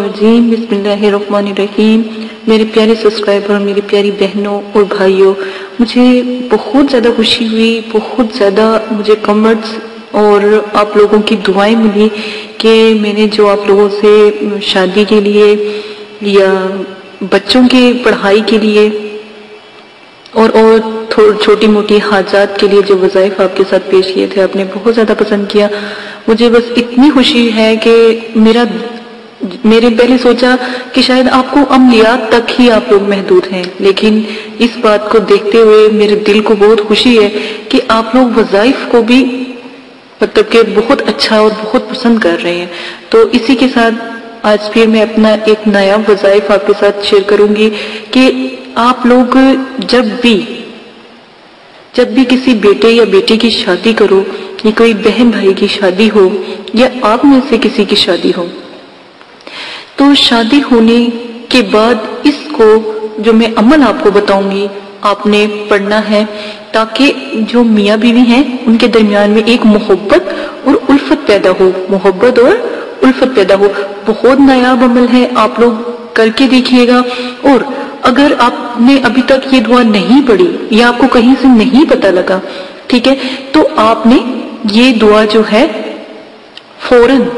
बिस्मिल्लाहिर्रहमानिर्रहीम। मेरे प्यारे सब्सक्राइबर मेरी प्यारी बहनों और भाइयों, मुझे बहुत ज़्यादा खुशी हुई, बहुत ज़्यादा मुझे कमेंट्स और आप लोगों की दुआएँ मिली कि मैंने जो आप लोगों से शादी के लिए या बच्चों के पढ़ाई के लिए और और छोटी मोटी हाजात के लिए जो वज़ाइफ आपके साथ पेश किए थे, आपने बहुत ज़्यादा पसंद किया। मुझे बस इतनी खुशी है कि मेरा मेरे पहले सोचा कि शायद आपको अमलियात तक ही आप लोग महदूद हैं, लेकिन इस बात को देखते हुए मेरे दिल को बहुत खुशी है कि आप लोग वज़ाइफ को भी मतलब कि बहुत अच्छा और बहुत पसंद कर रहे हैं। तो इसी के साथ आज फिर मैं अपना एक नया वज़ाइफ आपके साथ शेयर करूँगी कि आप लोग जब भी जब भी किसी बेटे या बेटी की शादी करो, या कोई बहन भाई की शादी हो, या आप में से किसी की शादी हो तो शादी होने के बाद इसको जो मैं अमल आपको बताऊँगी, आपने पढ़ना है, ताकि जो मियाँ बीवी हैं, उनके दरमियान में एक मोहब्बत और उल्फत पैदा हो। मोहब्बत और उल्फत पैदा हो। बहुत नायाब अमल है, आप लोग करके देखिएगा। और अगर आपने अभी तक ये दुआ नहीं पढ़ी, या आपको कहीं से नहीं पता लगा, ठीक है? तो आपने ये दुआ जो है, फ़ौरन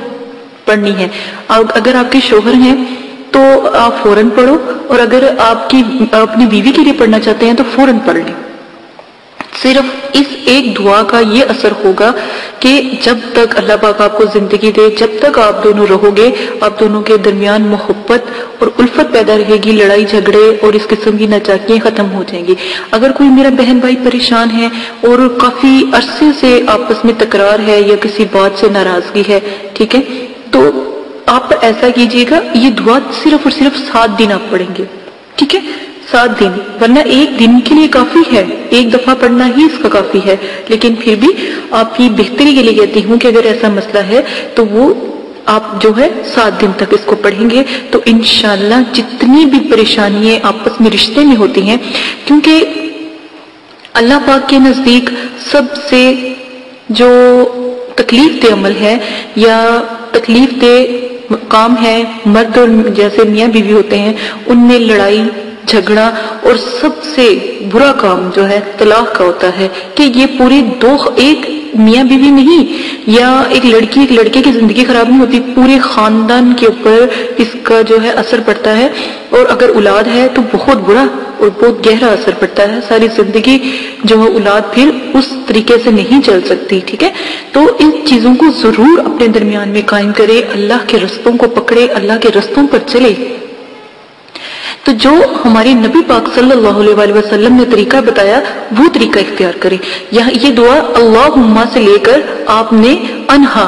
पढ़नी है। अगर आपके शोहर हैं तो आप फ़ौरन पढ़ो। और अगर आपकी, अपनी बीवी के लिए पढ़ना चाहते हैं तो फ़ौरन पढ़ लें। सिर्फ़ इस एक दुआ का ये असर होगा कि जब तक अल्लाह पाक आपको ज़िंदगी दे, जब तक आप दोनों रहोगे, आप दोनों के दरमियान मोहब्बत और उल्फत पैदा रहेगी, लड़ाई झगड़े और इस किस्म की नचाकियाँ खत्म हो जाएँगी। अगर कोई मेरा बहन भाई परेशान है और काफ़ी अरसे से आपस में तकरार है या किसी बात से नाराज़गी है, ठीक है? तो आप ऐसा कीजिएगा, ये दुआ सिर्फ़ और सिर्फ़ सात दिन आप पढ़ेंगे। ठीक है? सात दिन, वरना एक दिन के लिए काफ़ी है। एक दफ़ा पढ़ना ही इसका काफ़ी है। लेकिन फिर भी आप ये बेहतरी के लिए कहती हूँ कि अगर ऐसा मसला है तो वो आप जो है सात दिन तक इसको पढ़ेंगे। तो इनशाला जितनी भी परेशानियाँ आपस में रिश्ते में होती हैं, क्योंकि अल्लाह पाक के नज़दीक सबसे जो तकलीफ़ दे अमल है या तकलीफ़ दे काम है, मर्द और जैसे मियाँ बीवी होते हैं, उनमें लड़ाई, झगड़ा और सबसे बुरा काम जो है, तलाक का होता है कि ये पूरी दो एक मियाँ बीवी नहीं, या एक लड़की, एक लड़के की ज़िंदगी खराब नहीं होती, पूरे खानदान के ऊपर इसका जो है असर पड़ता है। और अगर औलाद है तो बहुत बुरा और बहुत गहरा असर पड़ता है। सारी ज़िंदगी जो है औलाद फिर उस तरीके से नहीं चल सकती, ठीक है? तो इन चीज़ों को ज़रूर अपने दरमियान में कायम करे, अल्लाह के रस्तों को पकड़े, अल्लाह के रस्तों पर चले। तो जो हमारे नबी पाक सल्लल्लाहु अलैहि वसल्लम ने तरीका बताया, वो तरीका इख्तियार करें। यह ये दुआ अल्लाह से लेकर आपने अनहा,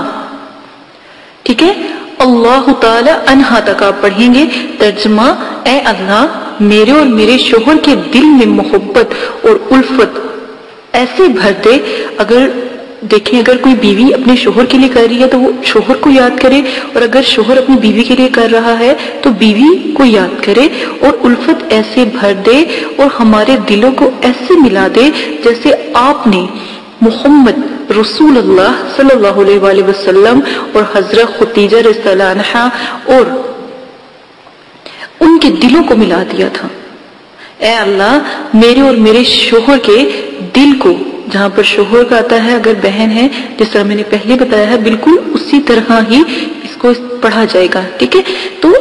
ठीक है? अल्लाह ताला अनहा तक आप पढ़ेंगे, तर्जमा, ए अल्लाह मेरे और मेरे शोहर के दिल में मोहब्बत और उल्फत ऐसे भर दे, अगर देखें, अगर कोई बीवी अपने शोहर के लिए कर रही है तो वो शोहर को याद करे, और अगर शोहर अपनी बीवी के लिए कर रहा है तो बीवी को याद करे और उल्फत ऐसे भर दे और हमारे दिलों को ऐसे मिला दे, जैसे आपने मोहम्मद रसूल अल्लाह सल्लल्लाहु अलैहि वसल्लम और हज़रत खतीजा रसलानहा और उनके दिलों को मिला दिया था। ए अल्लाह, मेरे और मेरे शोहर के दिल को, जहाँ पर शोहर का आता है, अगर बहन है, जिस तरह मैंने पहले बताया है, बिल्कुल उसी तरह ही इसको पढ़ा जाएगा, ठीक है? तो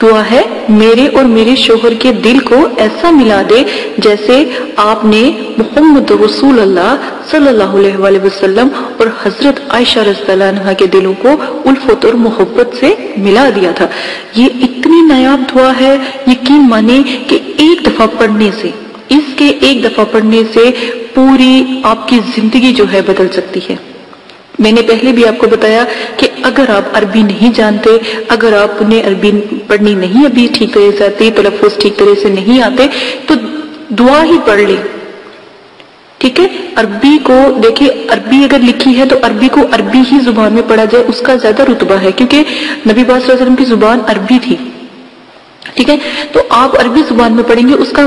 दुआ है, मेरे और मेरे शोहर के दिल को ऐसा मिला दे जैसे आपने मोहम्मद रसूल अल्लाह सल्लल्लाहु अलैहि वसल्लम और हज़रत आयशा रजा के दिलों को उल्फत और मोहब्बत से मिला दिया था। ये इतनी नायाब दुआ है, यकीन माने कि एक दफ़ा पढ़ने से, इसके एक दफ़ा पढ़ने से पूरी आपकी ज़िंदगी जो है बदल सकती है। मैंने पहले भी आपको बताया कि अगर आप अरबी नहीं जानते, अगर आप उन्हें अरबी पढ़नी नहीं अभी ठीक तरह से आती तलफुज ठीक तरह से नहीं आते तो दुआ ही पढ़ ले। ठीक है? अरबी को देखिए, अरबी अगर लिखी है तो अरबी को अरबी ही ज़ुबान में पढ़ा जाए, उसका ज़्यादा रुतबा है, क्योंकि नबी बास की ज़ुबान अरबी थी। ठीक है? तो आप अरबी ज़ुबान में पढ़ेंगे, उसका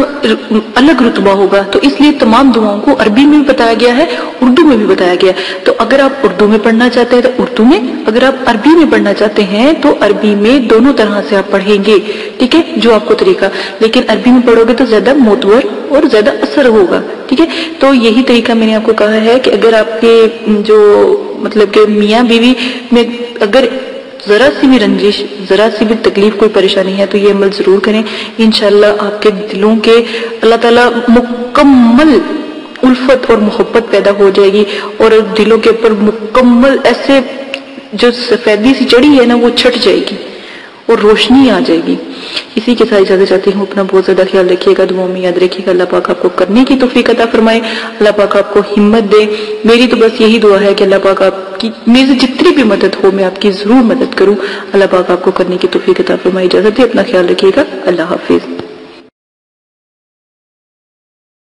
अलग रुतबा होगा। तो इसलिए तमाम दुआओं को अरबी में भी बताया गया है, उर्दू में भी बताया गया है। तो अगर आप उर्दू में पढ़ना चाहते हैं तो उर्दू में, अगर आप अरबी में पढ़ना चाहते हैं तो अरबी में दोनों तरह से आप पढ़ेंगे, ठीक है? जो आपको तरीका। लेकिन अरबी में पढ़ोगे तो ज़्यादा मोतवर और ज़्यादा असर होगा, ठीक है? तो यही तरीका मैंने आपको कहा है कि अगर आपके, जो मतलब के मियाँ बीवी में अगर जरा सी भी रंजिश, जरा सी भी तकलीफ़, कोई परेशानी है तो ये अमल ज़रूर करें। इनशाला आपके दिलों के अल्लाह ताला मुकम्मल उल्फत और मोहब्बत पैदा हो जाएगी और दिलों के ऊपर मुकम्मल ऐसे जो सफेदी सी चढ़ी है ना, वो छट जाएगी। और रोशनी आ जाएगी। इसी के साथ इजाज़त चाहती हूँ, अपना बहुत ज़्यादा ख्याल रखिएगा दुआ में याद रखिएगा। अल्लाह पाक आपको करने की तोफीक अता फरमाए, अल्लाह पाक आपको हिम्मत दे। मेरी तो बस यही दुआ है कि अल्लाह पाक आपकी, मेरी जितनी भी मदद हो, मैं आपकी ज़रूर मदद करूँ। अल्लाह पाक आपको करने की तोफीक अता फरमाए, इजाज़त दे, अपना ख्याल रखिएगा। अल्लाह हाफिज।